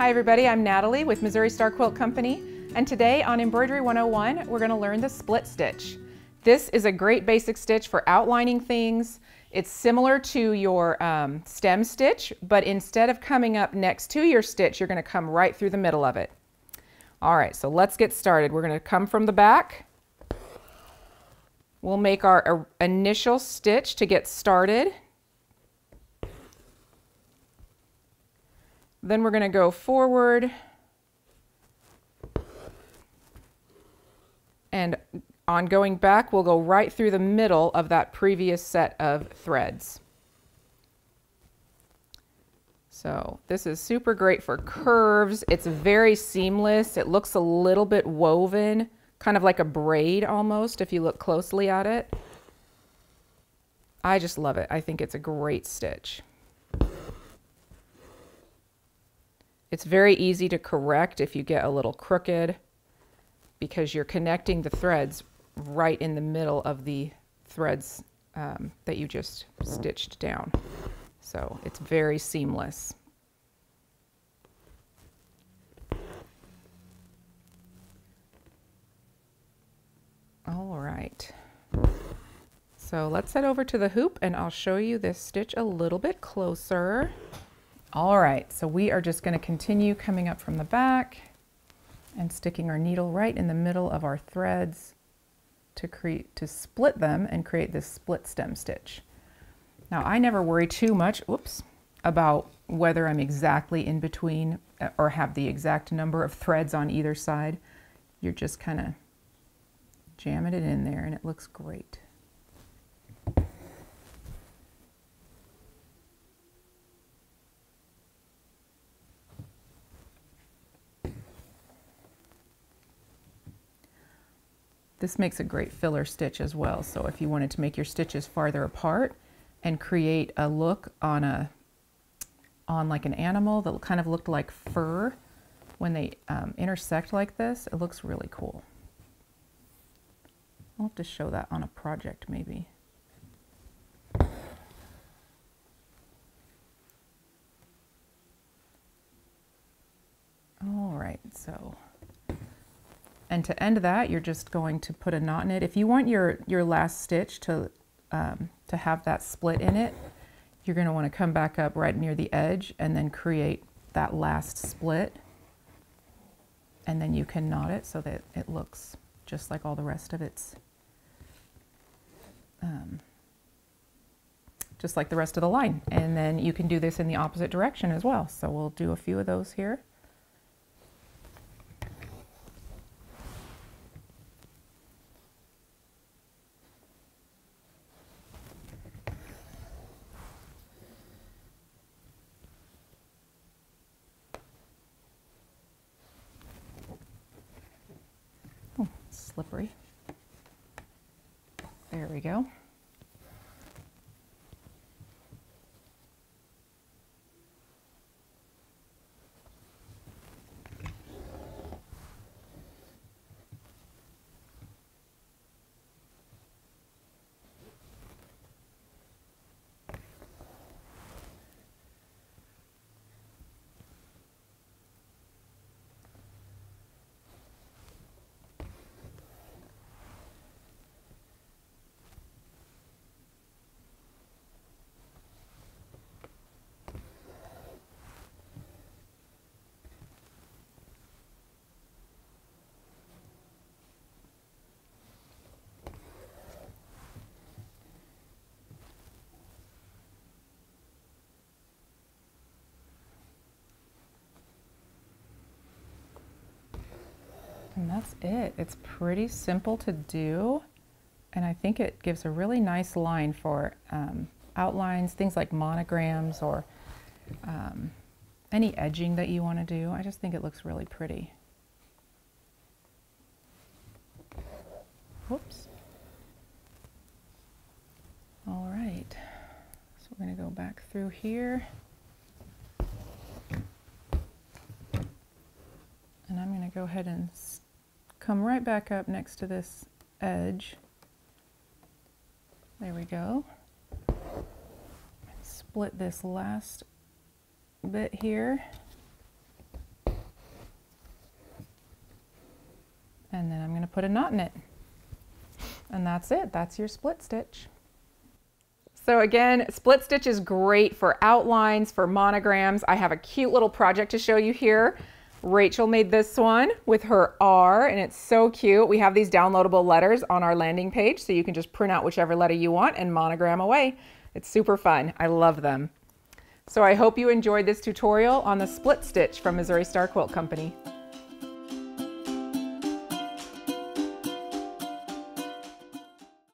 Hi everybody, I'm Natalie with Missouri Star Quilt Company and today on Embroidery 101 we're going to learn the split stitch. This is a great basic stitch for outlining things. It's similar to your um, stem stitch but instead of coming up next to your stitch you're going to come right through the middle of it. Alright, so let's get started. We're going to come from the back. We'll make our initial stitch to get started. Then we're going to go forward and on going back we'll go right through the middle of that previous set of threads. So this is super great for curves. It's very seamless. It looks a little bit woven, kind of like a braid almost if you look closely at it. I just love it. I think it's a great stitch. It's very easy to correct if you get a little crooked because you're connecting the threads right in the middle of the threads um, that you just stitched down. So it's very seamless. All right. So let's head over to the hoop and I'll show you this stitch a little bit closer. All right, so we are just going to continue coming up from the back and sticking our needle right in the middle of our threads to create to split them and create this split stem stitch. Now I never worry too much, whoops, about whether I'm exactly in between uh, or have the exact number of threads on either side. You're just kind of jamming it in there and it looks great. This makes a great filler stitch as well. So if you wanted to make your stitches farther apart and create a look on a on like an animal that kind of looked like fur when they um, intersect like this, it looks really cool. I'll have to show that on a project maybe. All right, so and to end that, you're just going to put a knot in it. If you want your, your last stitch to, um, to have that split in it, you're going to want to come back up right near the edge and then create that last split. And then you can knot it so that it looks just like all the rest of its, um, just like the rest of the line. And then you can do this in the opposite direction as well. So we'll do a few of those here. Slippery. There we go. And that's it. It's pretty simple to do. And I think it gives a really nice line for um, outlines, things like monograms or um, any edging that you want to do. I just think it looks really pretty. Whoops. All right. So we're going to go back through here. And I'm going to go ahead and come right back up next to this edge. There we go. Split this last bit here. And then I'm going to put a knot in it. And that's it. That's your split stitch. So again, split stitch is great for outlines, for monograms. I have a cute little project to show you here. Rachel made this one with her R and it's so cute. We have these downloadable letters on our landing page so you can just print out whichever letter you want and monogram away. It's super fun. I love them. So I hope you enjoyed this tutorial on the split stitch from Missouri Star Quilt Company.